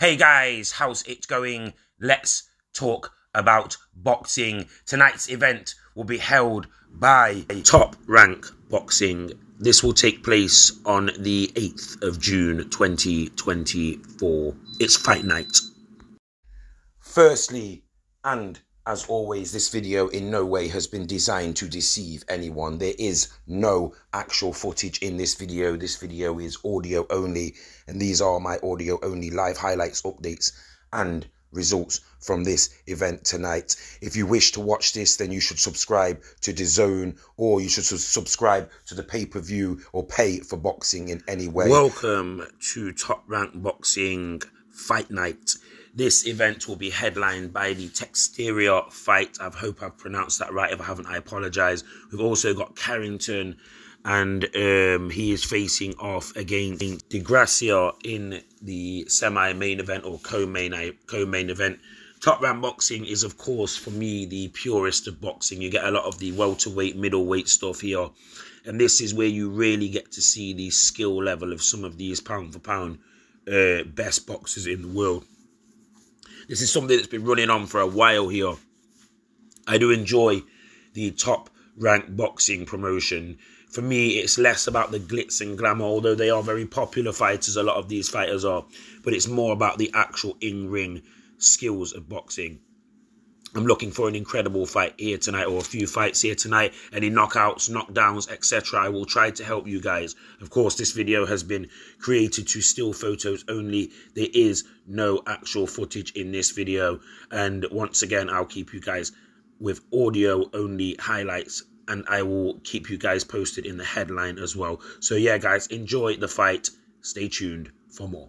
Hey guys, how's it going? Let's talk about boxing. Tonight's event will be held by a Top Rank Boxing. This will take place on the 8th of June 2024. It's fight night. Firstly, and as always, this video in no way has been designed to deceive anyone. There is no actual footage in this video. This video is audio only, and these are my audio only live highlights, updates, and results from this event tonight. If you wish to watch this, then you should subscribe to DAZN or you should subscribe to the pay-per-view or pay for boxing in any way. Welcome to Top Rank Boxing Fight Night. This event will be headlined by the Texteria fight. I hope I've pronounced that right. If I haven't, I apologize. We've also got Carrington, and um, he is facing off against De Gracia in the semi-main event or co-main co-main event. Top Rank Boxing is, of course, for me, the purest of boxing. You get a lot of the welterweight, middleweight stuff here. And this is where you really get to see the skill level of some of these pound for pound uh, best boxers in the world. This is something that's been running on for a while here. I do enjoy the top rank boxing promotion. For me, it's less about the glitz and glamour, although they are very popular fighters, a lot of these fighters are, but it's more about the actual in ring skills of boxing. I'm looking for an incredible fight here tonight or a few fights here tonight. Any knockouts, knockdowns, etc. I will try to help you guys. Of course, this video has been created to still photos only. There is no actual footage in this video. And once again, I'll keep you guys with audio only highlights and I will keep you guys posted in the headline as well. So yeah, guys, enjoy the fight. Stay tuned for more.